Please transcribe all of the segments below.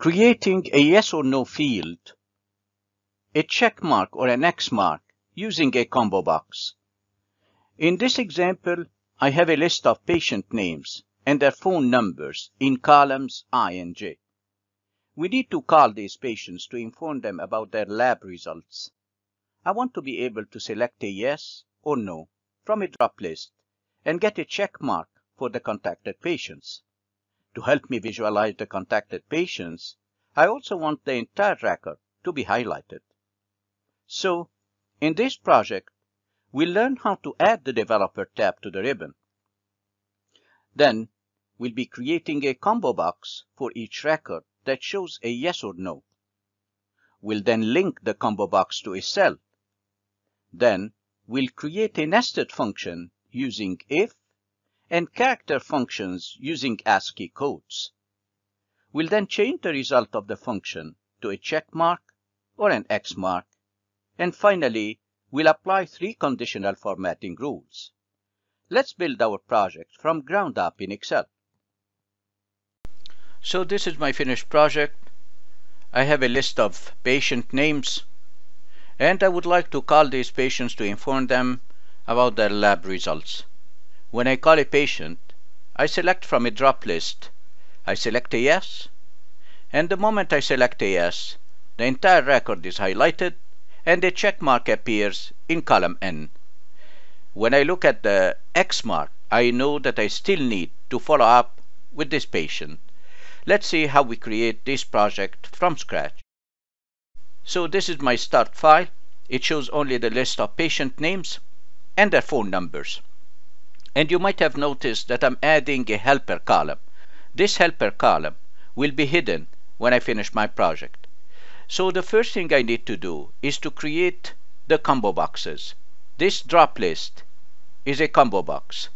Creating a yes or no field, a check mark or an X mark using a combo box. In this example, I have a list of patient names and their phone numbers in columns I and J. We need to call these patients to inform them about their lab results. I want to be able to select a yes or no from a drop list and get a check mark for the contacted patients. To help me visualize the contacted patients, I also want the entire record to be highlighted. So, in this project, we'll learn how to add the developer tab to the ribbon. Then, we'll be creating a combo box for each record that shows a yes or no. We'll then link the combo box to a cell. Then, we'll create a nested function using if and character functions using ASCII codes. We'll then change the result of the function to a check mark or an X mark. And finally, we'll apply three conditional formatting rules. Let's build our project from ground up in Excel. So this is my finished project. I have a list of patient names and I would like to call these patients to inform them about their lab results. When I call a patient, I select from a drop list. I select a yes, and the moment I select a yes, the entire record is highlighted and a check mark appears in column N. When I look at the X mark, I know that I still need to follow up with this patient. Let's see how we create this project from scratch. So this is my start file. It shows only the list of patient names and their phone numbers. And you might have noticed that I'm adding a helper column. This helper column will be hidden when I finish my project. So the first thing I need to do is to create the combo boxes. This drop list is a combo box.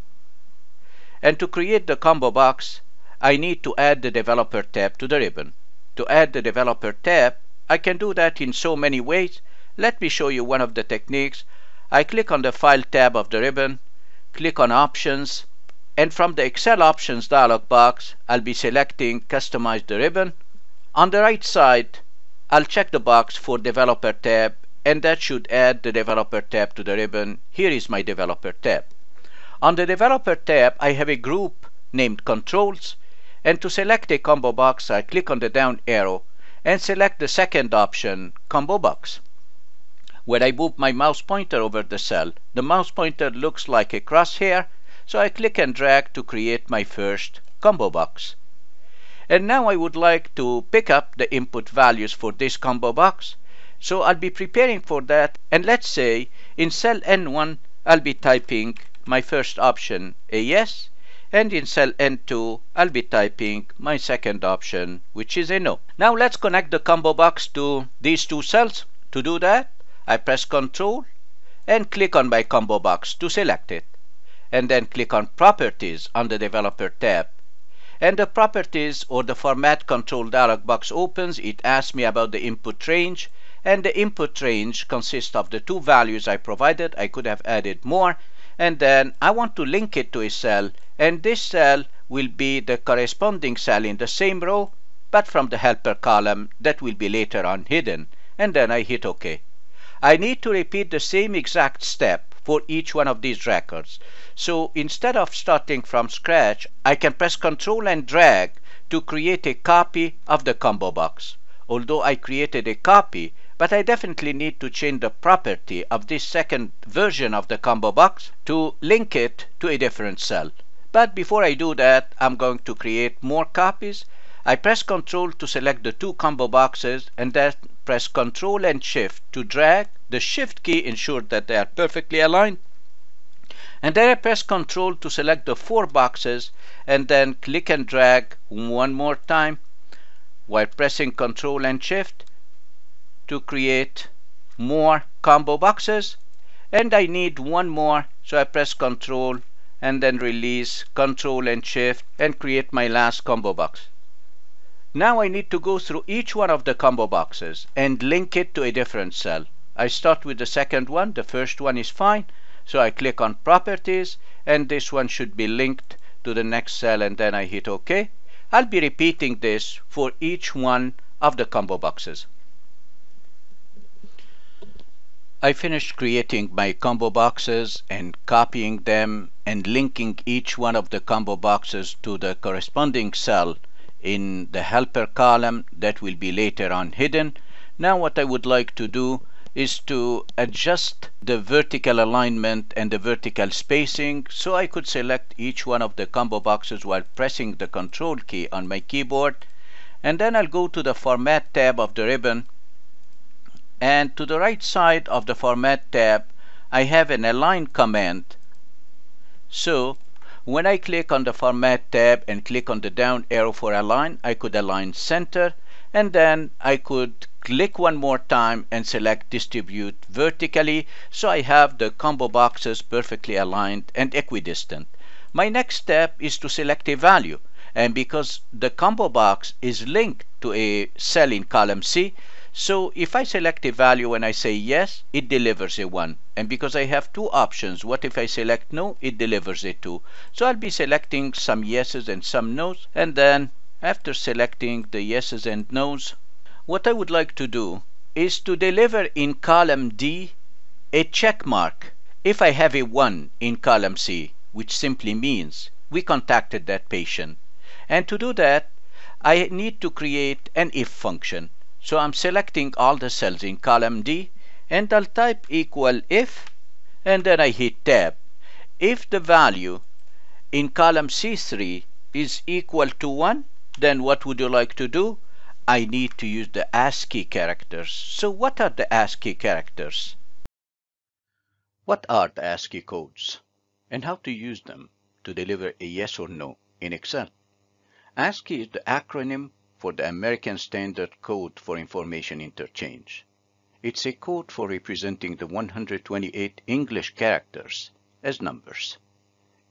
And to create the combo box, I need to add the developer tab to the ribbon. To add the developer tab, I can do that in so many ways. Let me show you one of the techniques. I click on the File tab of the ribbon click on Options, and from the Excel Options dialog box, I'll be selecting Customize the ribbon. On the right side, I'll check the box for Developer tab, and that should add the Developer tab to the ribbon. Here is my Developer tab. On the Developer tab, I have a group named Controls, and to select a combo box, I click on the down arrow and select the second option, Combo Box. When I move my mouse pointer over the cell, the mouse pointer looks like a crosshair, so I click and drag to create my first combo box. And now I would like to pick up the input values for this combo box. So I'll be preparing for that. And let's say in cell N1, I'll be typing my first option, a yes. And in cell N2, I'll be typing my second option, which is a no. Now let's connect the combo box to these two cells. To do that, I press Ctrl and click on my combo box to select it and then click on Properties on the Developer tab and the Properties or the Format Control dialog box opens. It asks me about the input range and the input range consists of the two values I provided. I could have added more and then I want to link it to a cell and this cell will be the corresponding cell in the same row but from the helper column that will be later on hidden and then I hit OK. I need to repeat the same exact step for each one of these records. So instead of starting from scratch, I can press Ctrl and drag to create a copy of the combo box. Although I created a copy, but I definitely need to change the property of this second version of the combo box to link it to a different cell. But before I do that, I'm going to create more copies. I press Ctrl to select the two combo boxes and then press Ctrl and Shift to drag. The Shift key ensures that they are perfectly aligned. And then I press Ctrl to select the four boxes and then click and drag one more time while pressing Ctrl and Shift to create more combo boxes. And I need one more, so I press Ctrl and then release Ctrl and Shift and create my last combo box. Now I need to go through each one of the combo boxes and link it to a different cell. I start with the second one. The first one is fine. So I click on Properties and this one should be linked to the next cell and then I hit OK. I'll be repeating this for each one of the combo boxes. I finished creating my combo boxes and copying them and linking each one of the combo boxes to the corresponding cell in the helper column that will be later on hidden. Now what I would like to do is to adjust the vertical alignment and the vertical spacing so I could select each one of the combo boxes while pressing the control key on my keyboard. And then I'll go to the format tab of the ribbon. And to the right side of the format tab I have an align command. So when I click on the format tab and click on the down arrow for align I could align center and then I could click one more time and select distribute vertically so I have the combo boxes perfectly aligned and equidistant. My next step is to select a value and because the combo box is linked to a cell in column C so if I select a value and I say yes, it delivers a 1. And because I have two options, what if I select no, it delivers a 2. So I'll be selecting some yeses and some nos. And then after selecting the yeses and nos, what I would like to do is to deliver in column D a check mark if I have a 1 in column C, which simply means we contacted that patient. And to do that, I need to create an if function. So I'm selecting all the cells in column D and I'll type equal if and then I hit tab. If the value in column C3 is equal to 1, then what would you like to do? I need to use the ASCII characters. So what are the ASCII characters? What are the ASCII codes and how to use them to deliver a yes or no in Excel? ASCII is the acronym for the American Standard Code for Information Interchange. It's a code for representing the 128 English characters as numbers.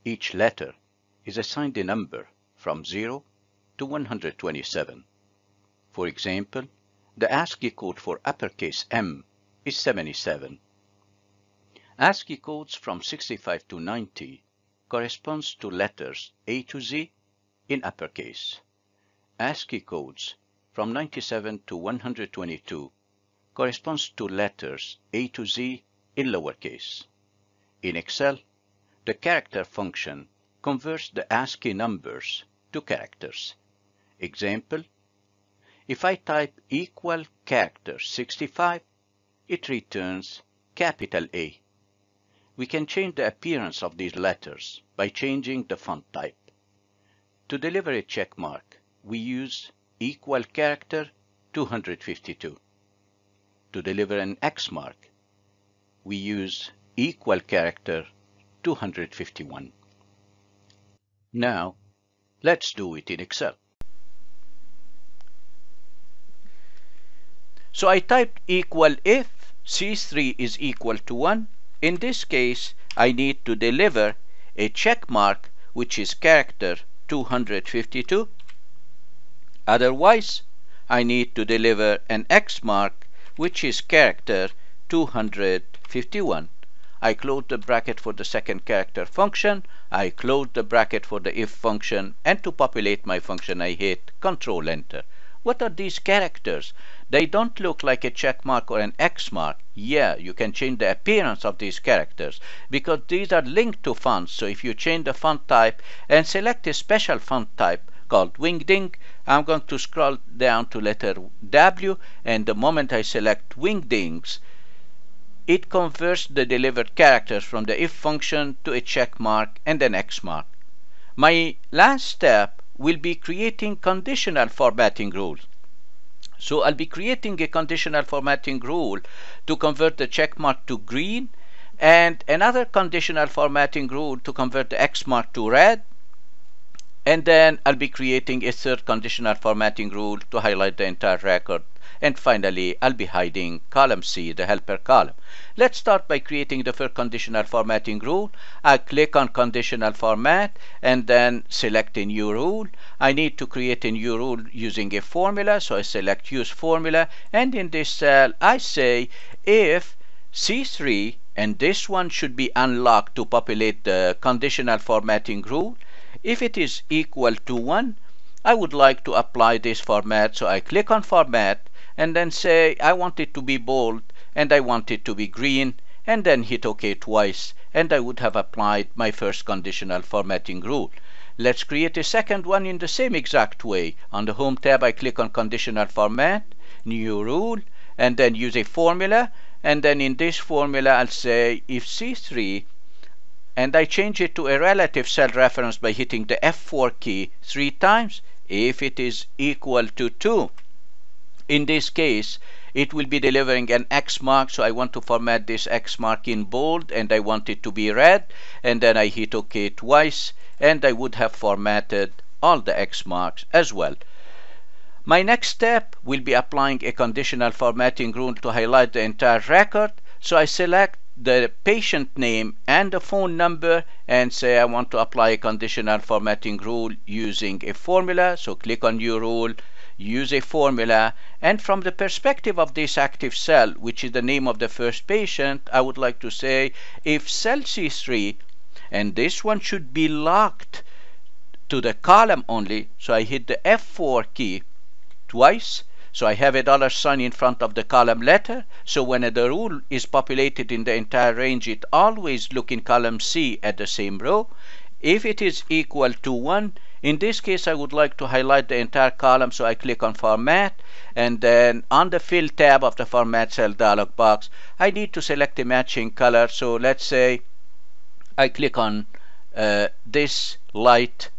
Each letter is assigned a number from 0 to 127. For example, the ASCII code for uppercase M is 77. ASCII codes from 65 to 90 corresponds to letters A to Z in uppercase. ASCII codes from 97 to 122 corresponds to letters A to Z in lowercase. In Excel, the character function converts the ASCII numbers to characters. Example, if I type equal character 65, it returns capital A. We can change the appearance of these letters by changing the font type. To deliver a check mark, we use equal character 252. To deliver an X mark, we use equal character 251. Now, let's do it in Excel. So I typed equal if C3 is equal to 1. In this case, I need to deliver a check mark which is character 252 Otherwise, I need to deliver an X mark which is character 251. I close the bracket for the second character function, I close the bracket for the if function, and to populate my function I hit Control Enter. What are these characters? They don't look like a check mark or an X mark. Yeah, you can change the appearance of these characters because these are linked to fonts. So if you change the font type and select a special font type, called Wingding. I'm going to scroll down to letter W and the moment I select Wingdings, it converts the delivered characters from the if function to a check mark and an X mark. My last step will be creating conditional formatting rules. So I'll be creating a conditional formatting rule to convert the check mark to green and another conditional formatting rule to convert the X mark to red and then I'll be creating a third conditional formatting rule to highlight the entire record. And finally, I'll be hiding column C, the helper column. Let's start by creating the first conditional formatting rule. I click on conditional format and then select a new rule. I need to create a new rule using a formula. So I select use formula. And in this cell, I say if C3 and this one should be unlocked to populate the conditional formatting rule if it is equal to 1, I would like to apply this format. So I click on format and then say I want it to be bold and I want it to be green and then hit OK twice and I would have applied my first conditional formatting rule. Let's create a second one in the same exact way. On the Home tab, I click on Conditional Format, New Rule, and then use a formula. And then in this formula, I'll say if C3, and I change it to a relative cell reference by hitting the F4 key three times, if it is equal to 2. In this case, it will be delivering an X mark, so I want to format this X mark in bold, and I want it to be red, and then I hit OK twice, and I would have formatted all the X marks as well. My next step will be applying a conditional formatting rule to highlight the entire record. So I select the patient name and the phone number and say I want to apply a conditional formatting rule using a formula. So click on new rule, use a formula, and from the perspective of this active cell, which is the name of the first patient, I would like to say if cell C3 and this one should be locked to the column only so I hit the F4 key twice so I have a dollar sign in front of the column letter. So when the rule is populated in the entire range it always look in column C at the same row. If it is equal to 1 in this case I would like to highlight the entire column. So I click on format and then on the fill tab of the format cell dialog box I need to select a matching color. So let's say I click on uh, this light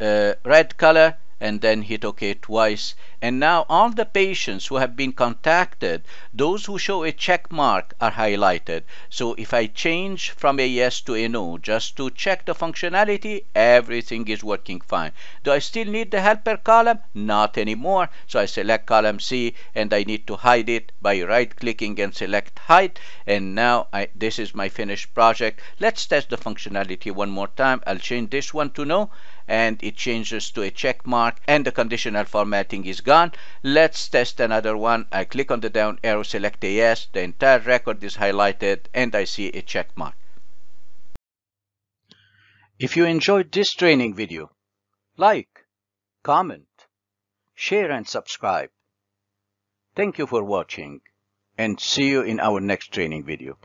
uh, red color and then hit OK twice. And now all the patients who have been contacted, those who show a check mark are highlighted. So if I change from a yes to a no, just to check the functionality, everything is working fine. Do I still need the helper column? Not anymore. So I select column C and I need to hide it by right clicking and select hide. And now I, this is my finished project. Let's test the functionality one more time. I'll change this one to no and it changes to a check mark and the conditional formatting is gone. Let's test another one. I click on the down arrow, select a yes, the entire record is highlighted and I see a check mark. If you enjoyed this training video, like, comment, share and subscribe. Thank you for watching and see you in our next training video.